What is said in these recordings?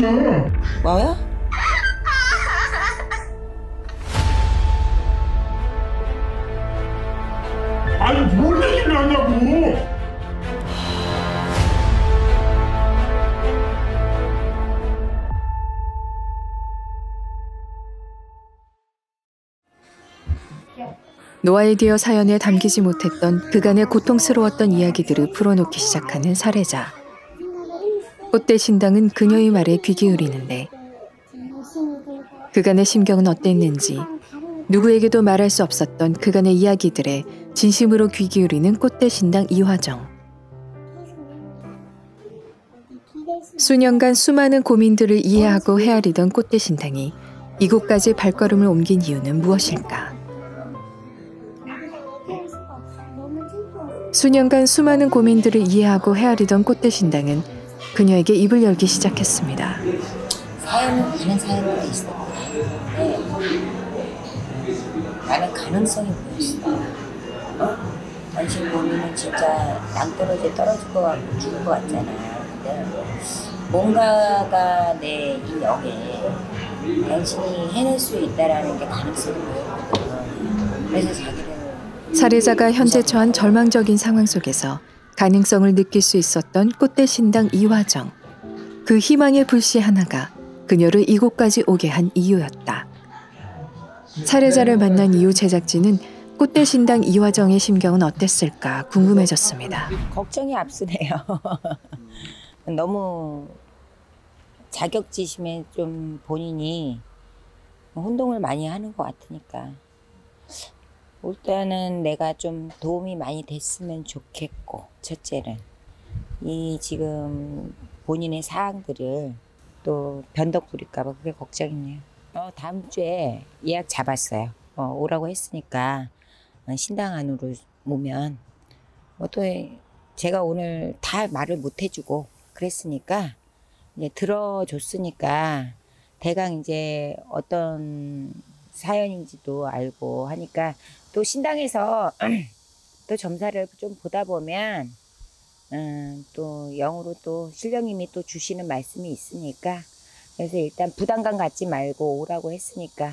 도대체? 뭐야? 아니 뭔 얘기를 하냐고? 노아이디어 사연에 담기지 못했던 그간의 고통스러웠던 이야기들을 풀어놓기 시작하는 살해자. 꽃대 신당은 그녀의 말에 귀 기울이는데 그간의 심경은 어땠는지 누구에게도 말할 수 없었던 그간의 이야기들에 진심으로 귀 기울이는 꽃대 신당 이화정. 수년간 수많은 고민들을 이해하고 헤아리던 꽃대 신당이 이곳까지 발걸음을 옮긴 이유는 무엇일까? 수년간 수많은 고민들을 이해하고 헤아리던 꽃대 신당은 그녀에게 입을 열기 시작했습니다. 사연은 많은 사연들이 네. 나는 가능성이 보였어. 어? 당신 본인은 진짜 낭떠러지에 떨어질 것 같고 죽을 것 같잖아. 근데 뭔가가 내 이 역에 당신이 해낼 수 있다라는 게 가능성이 보였거든. 그래서 자기를 살해자가 현재 처한 절망적인 상황 속에서 가능성을 느낄 수 있었던 꽃대 신당 이화정. 그 희망의 불씨 하나가 그녀를 이곳까지 오게 한 이유였다. 살해자를 만난 이후 제작진은 꽃대 신당 이화정의 심경은 어땠을까 궁금해졌습니다. 걱정이 앞서네요. 너무 자격지심에 좀 본인이 혼동을 많이 하는 것 같으니까 일단은 내가 좀 도움이 많이 됐으면 좋겠고 첫째는 이 지금 본인의 사항들을 또 변덕 부릴까봐 그게 걱정이네요. 어, 다음 주에 예약 잡았어요. 어, 오라고 했으니까 어, 신당 안으로 오면 뭐또 제가 오늘 다 말을 못 해주고 그랬으니까 이제 들어줬으니까 대강 이제 어떤 사연인지도 알고 하니까 또 신당에서 또 점사를 좀 보다 보면 음, 또 영으로 또 신령님이 또 주시는 말씀이 있으니까 그래서 일단 부담감 갖지 말고 오라고 했으니까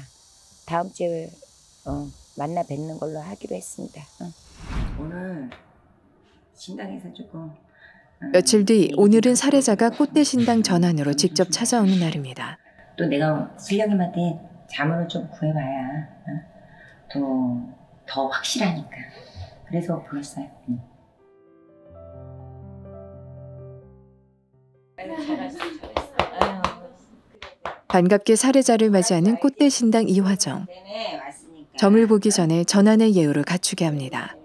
다음 주에 어, 만나 뵙는 걸로 하기로 했습니다. 어. 오늘 신당에서 조금 어, 며칠 뒤 오늘은 살해자가 꽃대 신당 전환으로 직접 찾아오는 날입니다. 또 내가 신령님한테 자문을 좀 구해봐야 어? 또더 확실하니까 그래서 불렀어요. 응. 반갑게 살해자를 맞이하는 꽃대 신당 이화정. 점을 보기 전에 전환의 예우를 갖추게 합니다.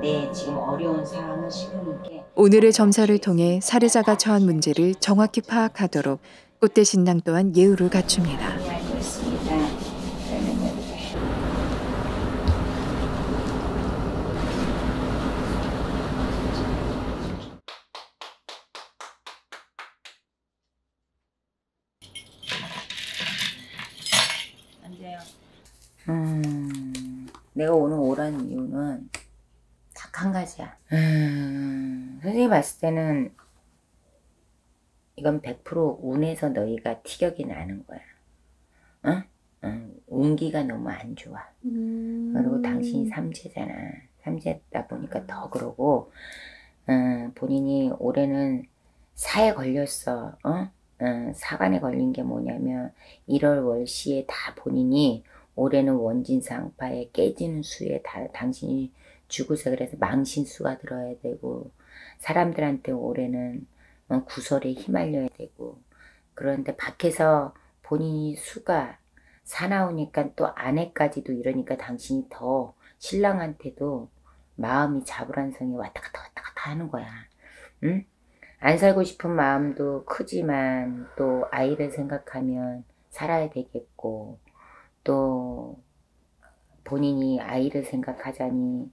네, 지금 어려운 상황은 신령님께 오늘의 점사를 통해 살해자가 처한 문제를 정확히 파악하도록 꽃대 신당 또한 예우를 갖춥니다. 음, 내가 오늘 오라는 이유는 딱 한 가지야. 음, 선생님이 봤을 때는 이건 100% 운에서 너희가 티격이 나는 거야. 어? 어, 운기가 너무 안 좋아. 그리고 당신이 삼재잖아. 삼재다 보니까 더 그러고, 어, 본인이 올해는 사에 걸렸어. 어? 어, 사관에 걸린 게 뭐냐면 1월 월시에 다 본인이 올해는 원진상파에 깨지는 수에 다 당신이 죽으세 그래서 망신수가 들어야 되고 사람들한테 올해는 어, 구설에 휘말려야 되고 그런데 밖에서 본인이 수가 사나우니까 또 아내까지도 이러니까 당신이 더 신랑한테도 마음이 자불한성이 왔다 갔다 왔다 갔다 하는 거야. 응? 안 살고 싶은 마음도 크지만 또 아이를 생각하면 살아야 되겠고 또 본인이 아이를 생각하자니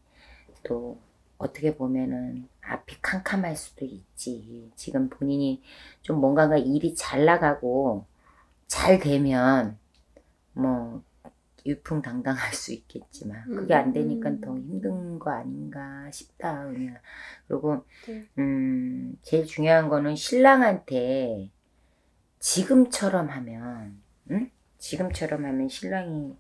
또 어떻게 보면은 앞이 캄캄할 수도 있지. 지금 본인이 좀 뭔가가 일이 잘 나가고 잘 되면 뭐 위풍당당할 수 있겠지만 그게 안 되니까 음. 더 힘든 거 아닌가 싶다 은희야. 그리고 네. 음 제일 중요한 거는 신랑한테 지금처럼 하면 응? 지금처럼 하면 신랑이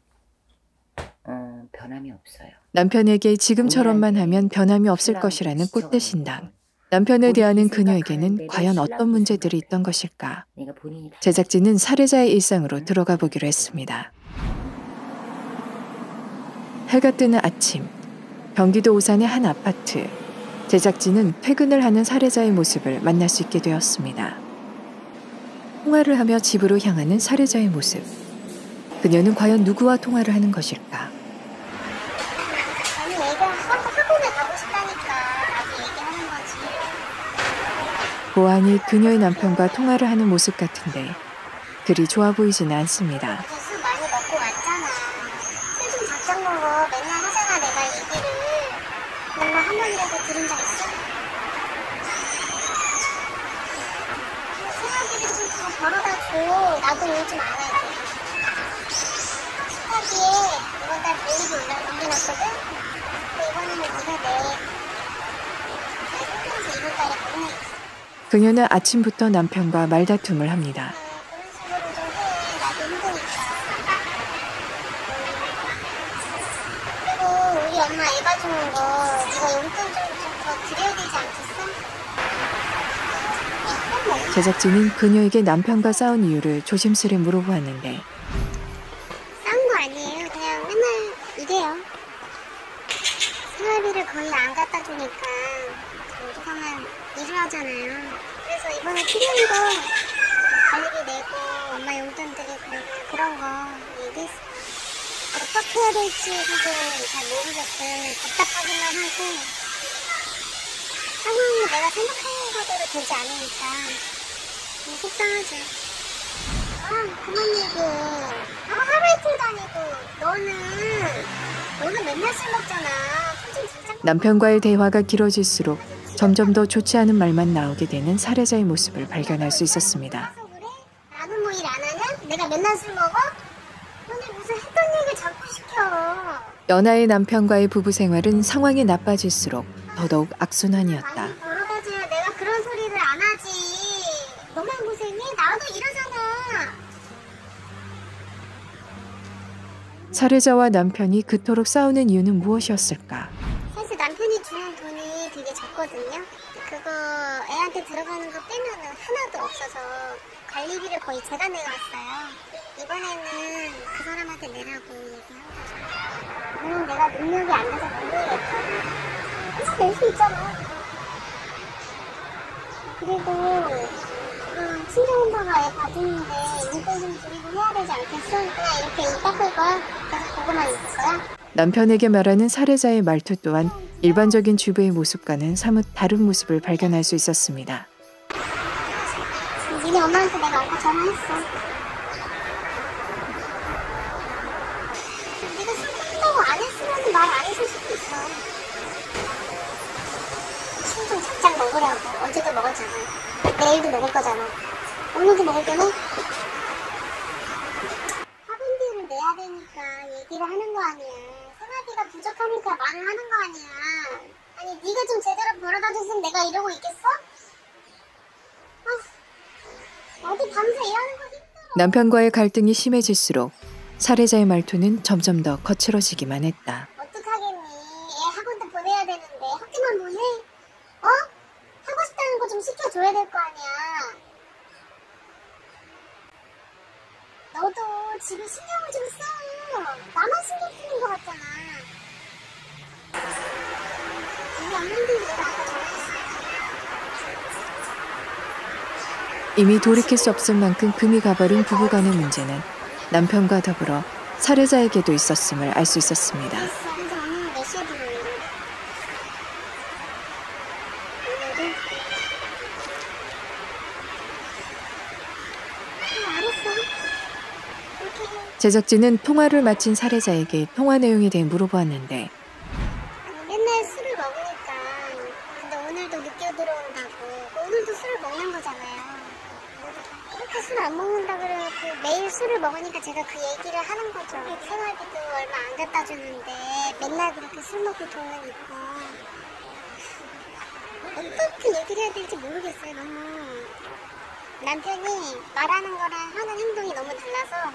어, 변함이 없어요. 남편에게 지금처럼만 하면 변함이 없을 것이라는 지쳐가는 꽃대 신당. 거예요. 남편을 대하는 그녀에게는 과연 어떤 문제들이. 있던 것일까? 제작진은 살해자의 일상으로 들어가 보기로 했습니다. 해가 뜨는 아침, 경기도 오산의 한 아파트. 제작진은 퇴근을 하는 살해자의 모습을 만날 수 있게 되었습니다. 통화를 하며 집으로 향하는 살해자의 모습. 그녀는 과연 누구와 통화를 하는 것일까? 아니 애가 학- 학원에 가고 싶다니까 나도 얘기하는 거지 보안이 그녀의 남편과 통화를 하는 모습 같은데 그리 좋아 보이지는 않습니다. 술 많이 먹고 왔잖아 술좀 작작 먹어 맨날 하잖아 내가 얘기를 엄마 한 번이라도 들은 적 있어? 좀더 벌어다 줘 나도 요즘 안할 그녀는 아침부터 남편과 말다툼을 합니다. 제작진은 그녀에게 남편과 싸운 이유를 조심스레 물어보았는데 싸운 거 아니에요. 그냥 맨날 이래요. 생활비를 거의 안 갖다 주니까 오죽하면 일을 하잖아요. 그래서 이번에 필요한 거 관리비 내고 엄마 용돈 드리고 그런 거 얘기했어. 어떻게 해야 될지 사실 잘 모르겠어요. 답답하기만 하고 상황이 내가 생각하는 거대로 되지 않으니까 좀 속상하죠. 아, 그만 얘기해. 아, 하루 이틀 다니고, 너는, 너는 맨날 술 먹잖아. 남편과의 대화가 길어질수록 점점 더 좋지 않은 말만 나오게 되는 살해자의 모습을 발견할 수 있었습니다. 그래? 나는 뭐 일 안 하냐? 내가 맨날 술 먹어? 너네 무슨 했던 얘기 자꾸 시켜. 연하의 남편과의 부부 생활은 상황이 나빠질수록 더더욱 악순환이었다. 많이 벌어다줘야 내가 그런 소리를 안 하지. 너만 고생해? 나도 이러잖아. 살해자와 남편이 그토록 싸우는 이유는 무엇이었을까? 사실 남편이 주는 돈이 되게 적거든요. 그거 애한테 들어가는 거 빼면은 하나도 없어서 관리비를 거의 제가 내왔어요. 이번에는 그 사람한테 내라고 얘기한 거죠. 내가 능력이 안 돼서 못 내겠다. 낼수 있잖아. 그리고 친정엄마가 애 봐주는데 용돈 좀 드리고 해야 되지 않겠어? 그냥 이렇게 입 닦을 거야? 계속 보고만 있을 거야? 남편에게 말하는 살해자의 말투 또한 일반적인 주부의 모습과는 사뭇 다른 모습을 발견할 수 있었습니다. 니네 엄마한테 내가 아까 전화했어. 네가 술 끊는다고 안 했으면 말 안 했을 수도 있어. 술 좀 작작 먹으라고. 어제도 먹었잖아. 내일도 먹을 거잖아. 오늘도 먹을 거네? 학원비를 내야 되니까 얘기를 하는 거 아니야. 생활비가 부족하니까 말을 하는 거 아니야. 아니 네가 좀 제대로 벌어다 줬으면 내가 이러고 있겠어? 아, 어디 밤새 일하는 거 힘들어. 남편과의 갈등이 심해질수록 살해자의 말투는 점점 더 거칠어지기만 했다. 어떡하겠니? 애 학원도 보내야 되는데 학교만 보내? 어? 하고 싶다는 거 좀 시켜줘야 될 거 아니야. 집에 신경을 좀 써. 나만 신경 쓰는 거 같잖아. 내가 아까 전화했어. 이미 돌이킬 수 없을 만큼 금이 가버린 부부간의 문제는 남편과 더불어 살해자에게도 있었음을 알 수 있었습니다. 알았어. 그래서 오늘 몇 시에 들어오는 오늘도? 어, 알았어. 이렇게 해. 제작진은 통화를 마친 살해자에게 통화 내용에 대해 물어보았는데 맨날 술을 먹으니까. 근데 오늘도 늦게 들어온다고. 오늘도 술을 먹는 거잖아요. 그렇게 술 안 먹는다 그래갖고 매일 술을 먹으니까 제가 그 얘기를 하는 거죠. 생활비도 얼마 안 갖다 주는데 맨날 그렇게 술 먹고 돈을 있고 어떻게 얘기를 해야 될지 모르겠어요. 너무 남편이 말하는 거랑 하는 행동이 너무 달라서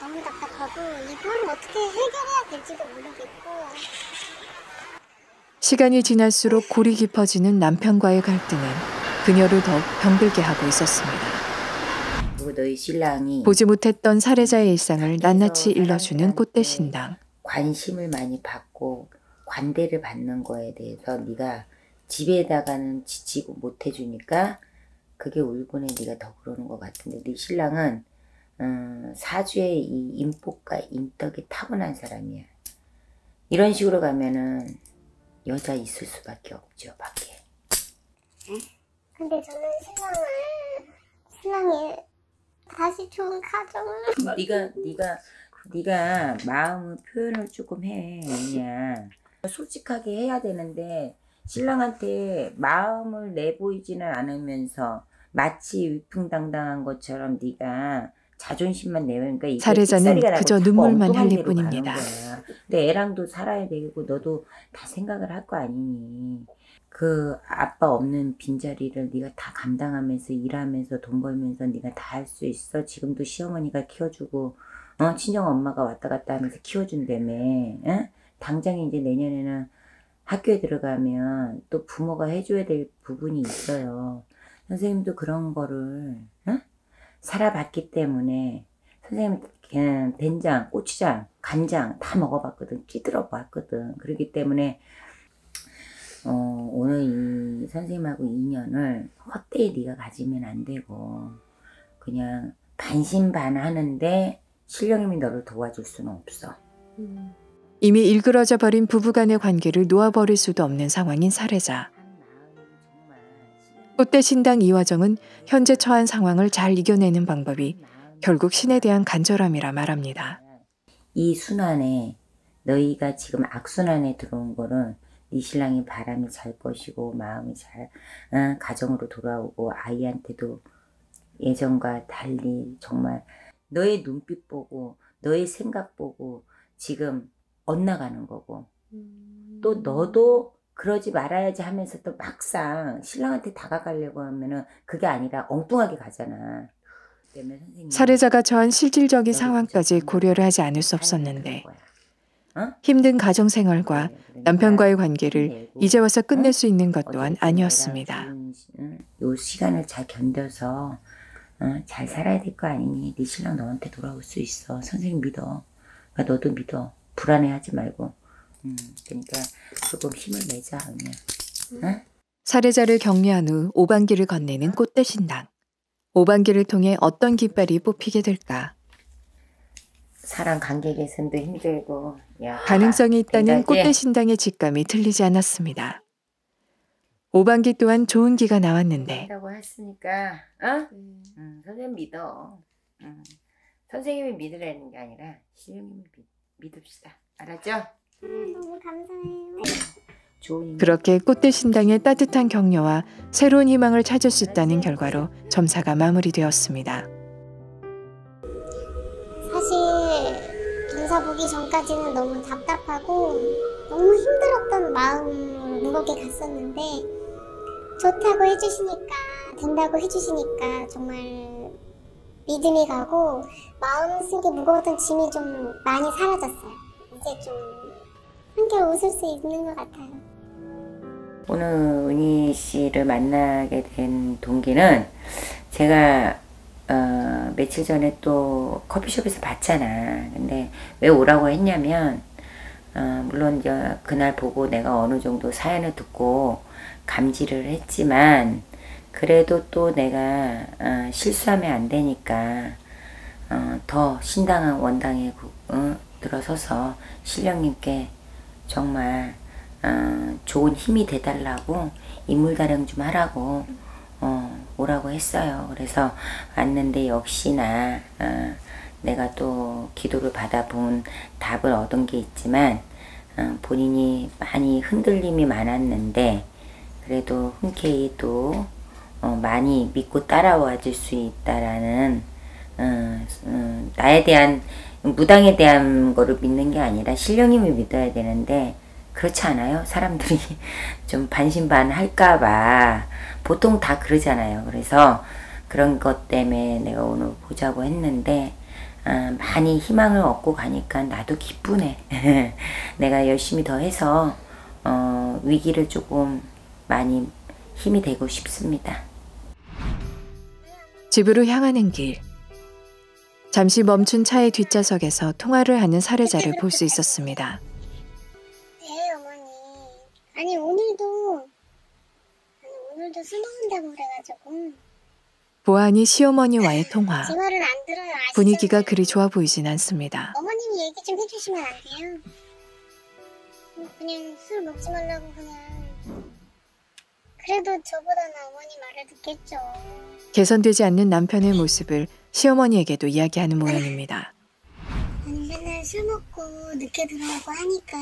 너무 답답하고 이걸 어떻게 해결해야 될지도 모르겠고 시간이 지날수록 골이 깊어지는 남편과의 갈등은 그녀를 더욱 병들게 하고 있었습니다. 너희 신랑이 보지 못했던 살해자의 일상을 낱낱이 일러주는 꽃대 신당. 관심을 많이 받고 관대를 받는 거에 대해서 네가 집에다가는 지치고 못 해주니까 그게 울분에 네가 더 그러는 것 같은데 네 신랑은 음, 사주의 이 인복과 인덕이 타고난 사람이야. 이런 식으로 가면은 여자 있을 수밖에 없죠 밖에. 근데 저는 신랑을 신랑이 다시 좋은 가정을 네가 네가 네가 마음을 표현을 조금 해 그냥 솔직하게 해야 되는데 신랑한테 마음을 내보이지는 않으면서 마치 위풍당당한 것처럼 네가 자존심만 내니까 살해자는 삑사리가 나고 그저 눈물만 흘릴 뿐입니다. 근데 애랑도 살아야 되고 너도 다 생각을 할 거 아니니. 그 아빠 없는 빈자리를 네가 다 감당하면서 일하면서 돈 벌면서 네가 다 할 수 있어. 지금도 시어머니가 키워주고 어 친정 엄마가 왔다 갔다 하면서 키워준다며. 응? 당장 이제 내년에는 학교에 들어가면 또 부모가 해줘야 될 부분이 있어요. 선생님도 그런 거를 응? 살아봤기 때문에 선생님 된장, 고추장, 간장 다 먹어봤거든. 찌들어 봤거든. 그렇기 때문에 어, 오늘 이 선생님하고 인연을 헛되이 네가 가지면 안 되고 그냥 반신반하는데 신령님이 너를 도와줄 수는 없어. 이미 일그러져 버린 부부간의 관계를 놓아버릴 수도 없는 상황인 살해자. 꽃대 신당 이화정은 현재 처한 상황을 잘 이겨내는 방법이 결국 신에 대한 간절함이라 말합니다. 이 순환에 너희가 지금 악순환에 들어온 거는 네 신랑이 바람이 잘 것이고 마음이 잘 어, 가정으로 돌아오고 아이한테도 예전과 달리 정말 너의 눈빛 보고 너의 생각 보고 지금 엇나가는 거고 또 너도 그러지 말아야지 하면서 또 막상 신랑한테 다가가려고 하면은 그게 아니라 엉뚱하게 가잖아. 살해자가 처한 실질적인 상황까지 고려를 하지 않을 수 없었는데. 어? 힘든 가정 생활과 그러니까 남편과의 관계를 이제 와서 끝낼 어? 수 있는 것 또한 아니었습니다. 요 시간을 잘 견뎌서 어? 잘 살아야 될 거 아니니 네 신랑 너한테 돌아올 수 있어 선생님 믿어 그러니까 너도 믿어 불안해하지 말고 음, 그러니까 조금 힘을 내자 그냥 응? 살해자를 격리한 후 오반기를 건네는 꽃대 신당. 오반기를 통해 어떤 깃발이 뽑히게 될까? 사람 관계 개선도 힘들고 야, 가능성이 있다는 된다지? 꽃대 신당의 직감이 틀리지 않았습니다. 오반기 또한 좋은 기가 나왔는데 한다고 했으니까 어? 응, 선생님 믿어 응. 선생님이 믿으라는 게 아니라 신령님이 믿, 믿읍시다 알았죠? 음, 너무 감사해요. 그렇게 꽃대 신당의 따뜻한 격려와 새로운 희망을 찾을 수 있다는 결과로 점사가 마무리되었습니다. 사실 검사 보기 전까지는 너무 답답하고 너무 힘들었던 마음 무겁게 갔었는데 좋다고 해주시니까 된다고 해주시니까 정말 믿음이 가고 마음속에 무거웠던 짐이 좀 많이 사라졌어요. 이제 좀 한결 웃을 수 있는 것 같아요. 오늘 은희 씨를 만나게 된 동기는 제가 어, 며칠 전에 또 커피숍에서 봤잖아. 근데 왜 오라고 했냐면 어, 물론 이제 그날 보고 내가 어느 정도 사연을 듣고 감지를 했지만 그래도 또 내가 어, 실수하면 안 되니까 어, 더 신당한 원당에 구- 어, 들어서서 신령님께 정말 어, 좋은 힘이 돼달라고 인물 타령 좀 하라고 어, 오라고 했어요. 그래서 왔는데 역시나 어, 내가 또 기도를 받아본 답을 얻은 게 있지만 어, 본인이 많이 흔들림이 많았는데 그래도 흔쾌히 또 어, 많이 믿고 따라와 줄 수 있다라는 어, 어, 나에 대한 무당에 대한 거를 믿는 게 아니라 신령님을 믿어야 되는데 그렇지 않아요? 사람들이 좀 반신반할까봐 보통 다 그러잖아요. 그래서 그런 것 때문에 내가 오늘 보자고 했는데 아, 많이 희망을 얻고 가니까 나도 기쁘네. 내가 열심히 더 해서 어, 위기를 조금 많이 힘이 되고 싶습니다. 집으로 향하는 길. 잠시 멈춘 차의 뒷좌석에서 통화를 하는 사례자를 볼 수 있었습니다. 네, 어머니. 아니, 오늘도, 아니, 오늘도 술 먹는다고 그래가지고. 보안이 시어머니와의 통화. 제 말은 안 들어요. 아시죠? 분위기가 그리 좋아 보이진 않습니다. 어머님이 얘기 좀 해주시면 안 돼요? 그냥 술 먹지 말라고 그냥. 그래도 저보다는 어머니 말을 듣겠죠. 개선되지 않는 남편의 모습을 시어머니에게도 이야기하는 모양입니다. 맨날 술 먹고 늦게 들어오고 하니까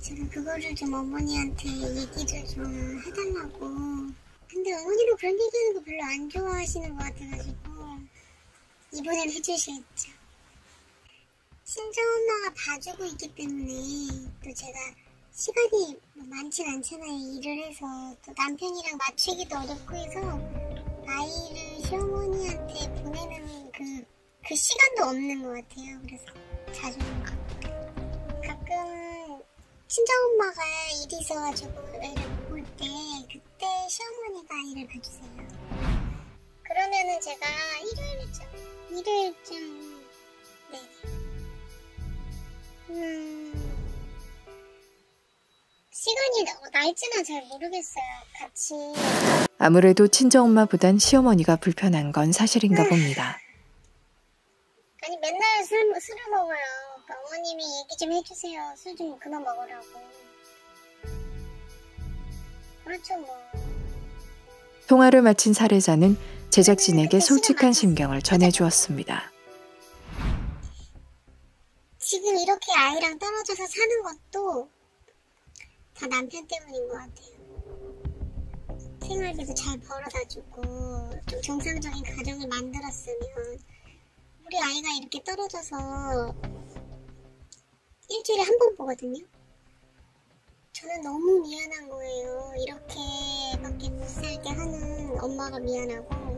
제가 그거를 좀 어머니한테 얘기를 좀 해달라고. 근데 어머니도 그런 얘기하는 거 별로 안 좋아하시는 것 같아가지고 이번엔 해주시겠죠. 친정 엄마가 봐주고 있기 때문에 또 제가 시간이 뭐 많진 않잖아요. 일을 해서 또 남편이랑 맞추기도 어렵고 해서 아이를 시어머니한테 보내는 그, 그 시간도 없는 것 같아요. 그래서 자주 가끔 친정엄마가 일이 있어가지고 애를 못볼때 그때 시어머니가 아이를 봐주세요. 그러면은 제가 일요일쯤, 일요일쯤, 네. 음, 시간이 나- 날짜는 잘 모르겠어요. 같이 아무래도 친정엄마보단 시어머니가 불편한 건 사실인가 봅니다. 아니 맨날 술, 술을 먹어요. 그러니까 어머님이 얘기 좀 해주세요. 술 좀 그만 먹으라고. 그렇죠 뭐. 통화를 마친 사례자는 제작진에게 솔직한 심경을 전해주었습니다. 지금 이렇게 아이랑 떨어져서 사는 것도 다 남편 때문인 것 같아요. 생활비도 잘 벌어다 주고 좀 정상적인 가정을 만들었으면 우리 아이가 이렇게 떨어져서 일주일에 한 번 보거든요. 저는 너무 미안한 거예요. 이렇게밖에 못 살게 하는 엄마가 미안하고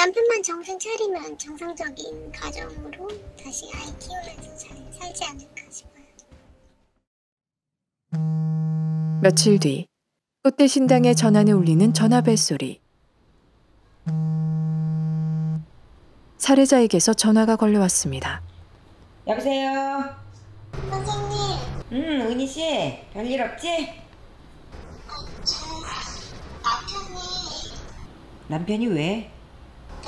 남편만 정신 차리면 정상적인 가정으로 다시 아이 키우면서 잘 살지 않을까 싶어요. 며칠 뒤 꽃대 신당의 전환에 울리는 전화벨 소리. 사례자에게서 전화가 걸려왔습니다. 여보세요. 선생님, 음, 은희 씨, 별일 없지? 저 남편이 남편이 왜?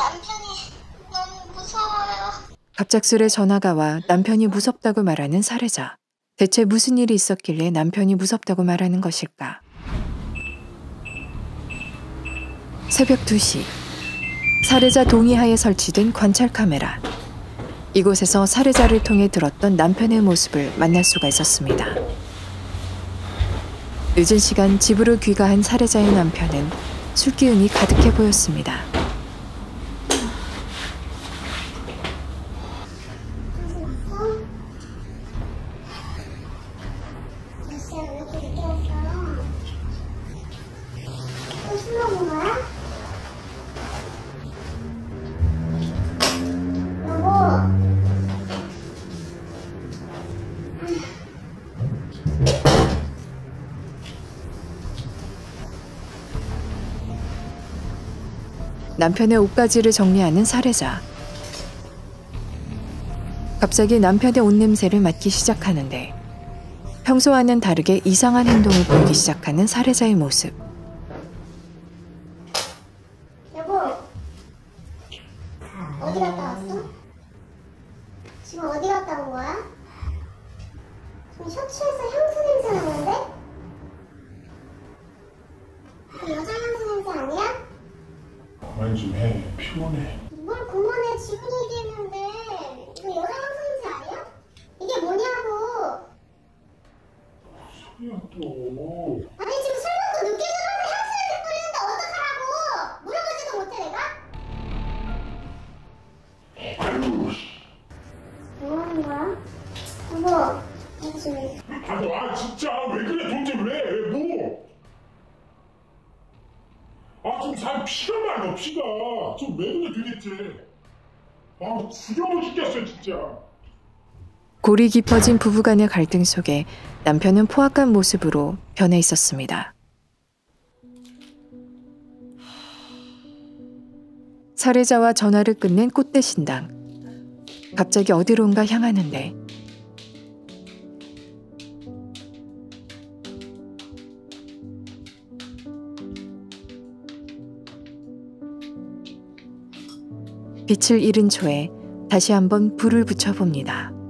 남편이 너무 무서워요. 갑작스레 전화가 와 남편이 무섭다고 말하는 사례자. 대체 무슨 일이 있었길래 남편이 무섭다고 말하는 것일까? 새벽 2시. 사례자 동의하에 설치된 관찰 카메라. 이곳에서 사례자를 통해 들었던 남편의 모습을 만날 수가 있었습니다. 늦은 시간 집으로 귀가한 사례자의 남편은 술 기운이 가득해 보였습니다. 남편의 옷가지를 정리하는 사례자. 갑자기 남편의 옷 냄새를 맡기 시작하는데 평소와는 다르게 이상한 행동을 보이기 시작하는 사례자의 모습. 여보. 어디 갔다 왔어? 지금 어디 갔다 온 거야? 지금 셔츠에서 향수 냄새 나는데? 그 여자 향수 냄새 아니야? 그만 좀 해. 피곤해. 골이 깊어진 부부간의 갈등 속에 남편은 포악한 모습으로 변해 있었습니다. 살해자와 전화를 끝낸 꽃대 신당. 갑자기 어디론가 향하는데 빛을 잃은 초에 다시 한번 불을 붙여봅니다.